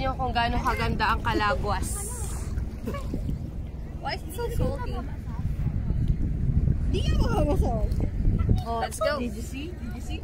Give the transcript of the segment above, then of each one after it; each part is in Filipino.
ipapakita ko sa inyo kung gaano kaganda ang Kalagwas. Why is it so salty? Di ka makakasal. Oh, let's go. Did you see? Did you see?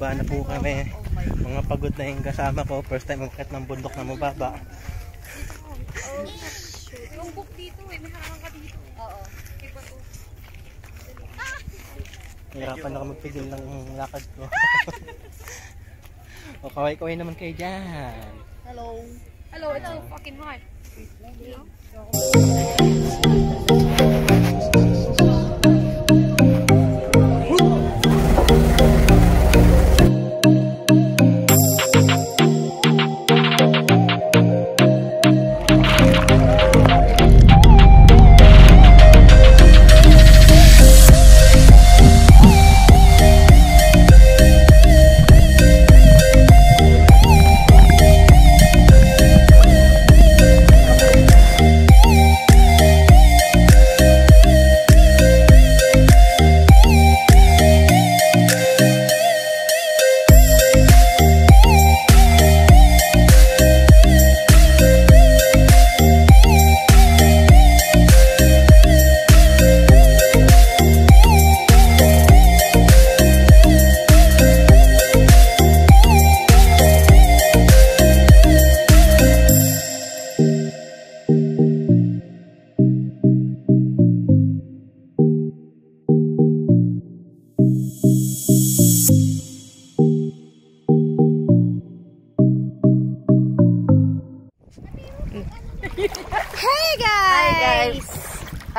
Baba na po kami. Mga pagod na yung kasama ko. First time umakit ng bundok na mababa. Yung book dito eh, may harang ka dito. Oo. Hirapan ako magpigil ng lakad ko. o kaway-kaway naman kayo dyan. Hello. Hello, it's so fucking hot. Hey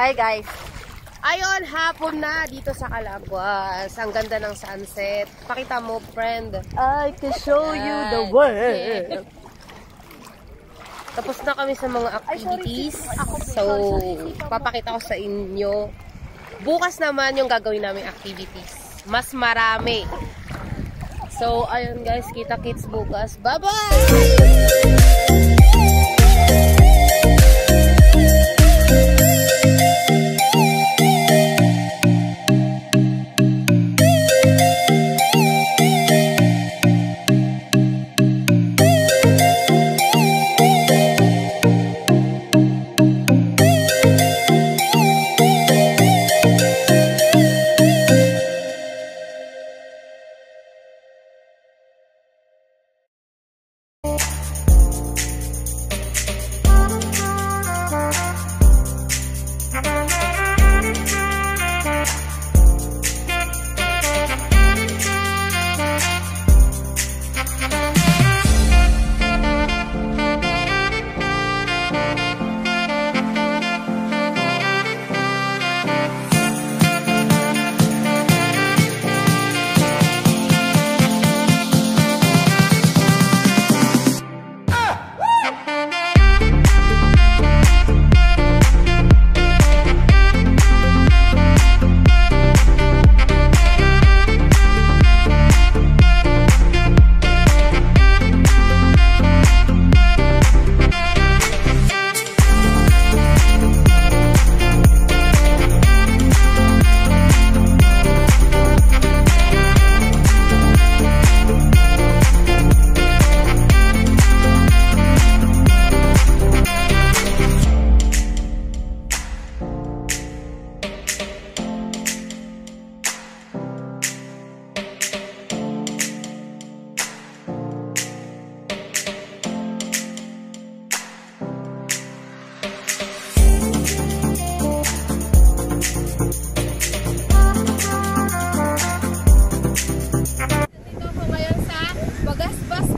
Hi guys. Ayun, hapon na dito sa Calaguas. Ang ganda ng sunset. Pakita mo, friend. I can show you the world. Tapos na kami sa mga activities. So, papakita ko sa inyo. Bukas naman yung gagawin namin activities. Mas marami. So, ayun guys, kita-kits bukas. Bye-bye!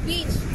beach.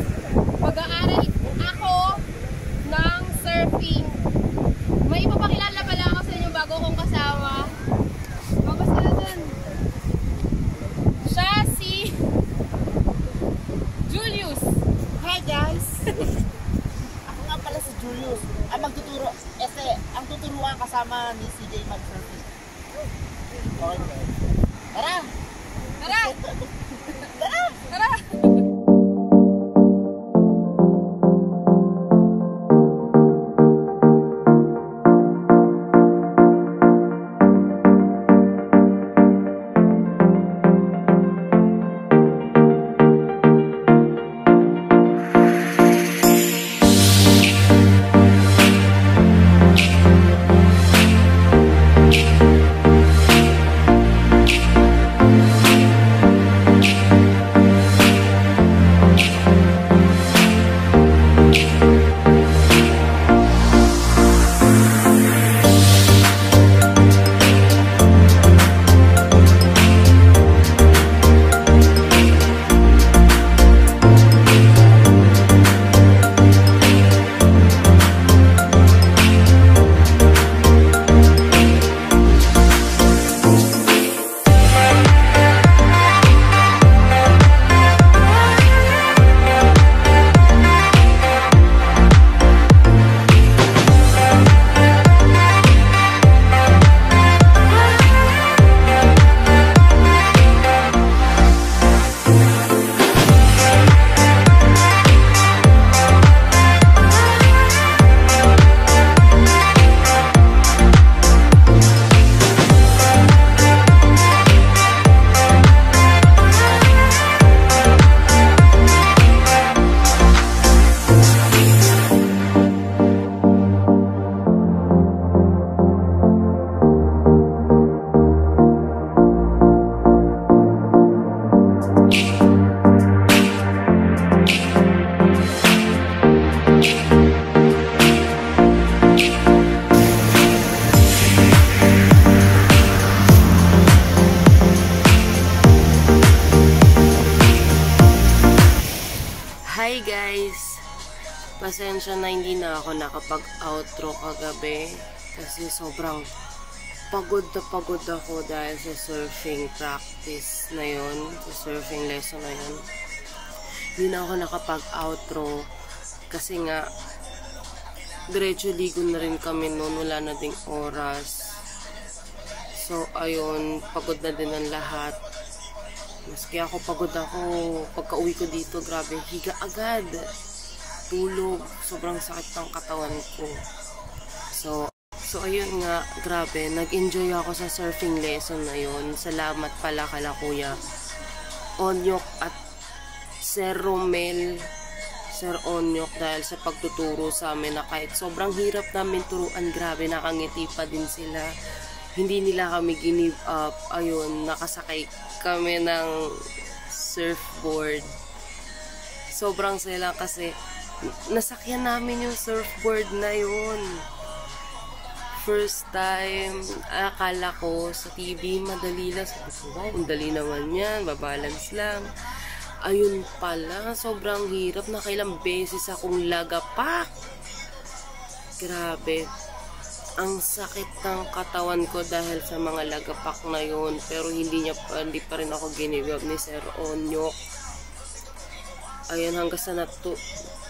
Pasensya na hindi na ako nakapag-outro kagabi kasi sobrang pagod na pagod ako dahil sa surfing practice na yun, sa surfing lesson na yun. Hindi na ako nakapag-outro kasi nga diretso ligo na rin kami noon, wala na ding oras. So, ayun, pagod na din ang lahat. Maski ako pagod ako, pagka uwi ko dito, grabe, higa agad. Tulog, sobrang sakit ng katawan ko. So, so ayun nga, grabe, nag-enjoy ako sa surfing lesson na yun. Salamat pala kala kuya Onyok at Sir Romel Sir Onyok dahil sa pagtuturo sa amin na kahit sobrang hirap namin turuan, grabe nakangiti pa din sila. Hindi nila kami give up. Ayun, nakasakay kami ng surfboard. Sobrang saya kasi nasakyan namin yung surfboard na yun. First time, akala ko sa TV, madali lang. Sabi ko, wow, ang dali naman yan, babalance lang. Ayun pala, sobrang hirap. Nakailang beses akong lagapak. Grabe. Ang sakit ng katawan ko dahil sa mga lagapak na yun. Pero hindi, niya, hindi pa rin ako ginibab ni Sir Onyok. Ayun, hanggang sa natu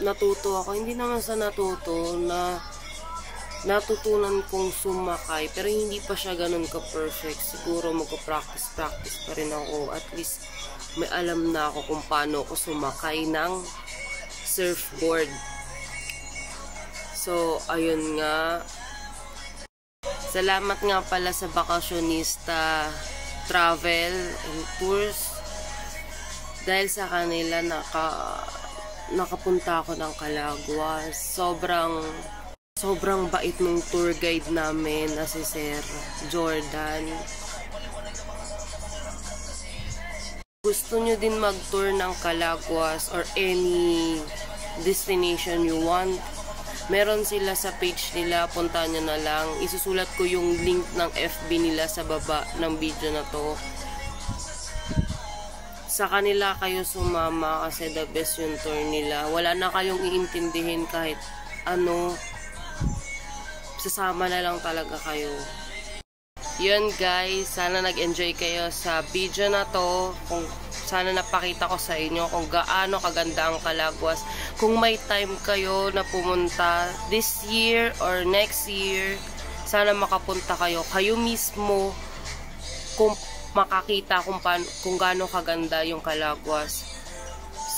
natuto ako. Hindi naman sa natuto na natutunan kong sumakay. Pero hindi pa siya ganun ka-perfect. Siguro magpa-practice-practice pa rin ako. At least may alam na ako kung paano ako sumakay ng surfboard. So, ayun nga. Salamat nga pala sa Bakasyonista Travel and Tours. Dahil sa kanila, naka, nakapunta ako ng Calagua. Sobrang, sobrang bait ng tour guide namin na si Sir Jordan. gusto nyo din mag-tour ng Calaguas or any destination you want, meron sila sa page nila, punta nyo na lang. Isusulat ko yung link ng FB nila sa baba ng video na to. Sa kanila kayo sumama kasi the best yung tour nila. Wala na kayong iintindihin kahit ano. Sasama na lang talaga kayo. Yun guys, sana nag-enjoy kayo sa video na to. Kung sana napakita ko sa inyo kung gaano kaganda ang Calaguas. Kung may time kayo na pumunta this year or next year, sana makapunta kayo. Kayo mismo kung makakita kung, paano, kung gaano kaganda yung Calaguas.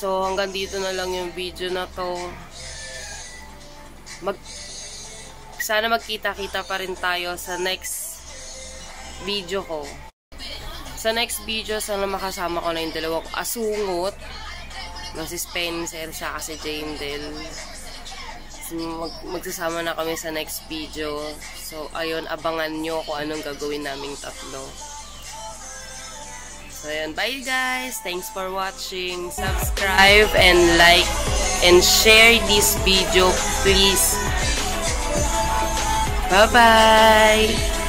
So hanggang dito na lang yung video na to. Mag sana magkita-kita pa rin tayo sa next video ko. Sa next video, sana makasama ko na yung dalawang asungot na si Spencer sa si Jane Del. Mag magsasama na kami sa next video. So, ayun, abangan nyo kung anong gagawin naming tatlo. So, ayun. Bye, guys. Thanks for watching. Subscribe and like and share this video, please. Bye-bye!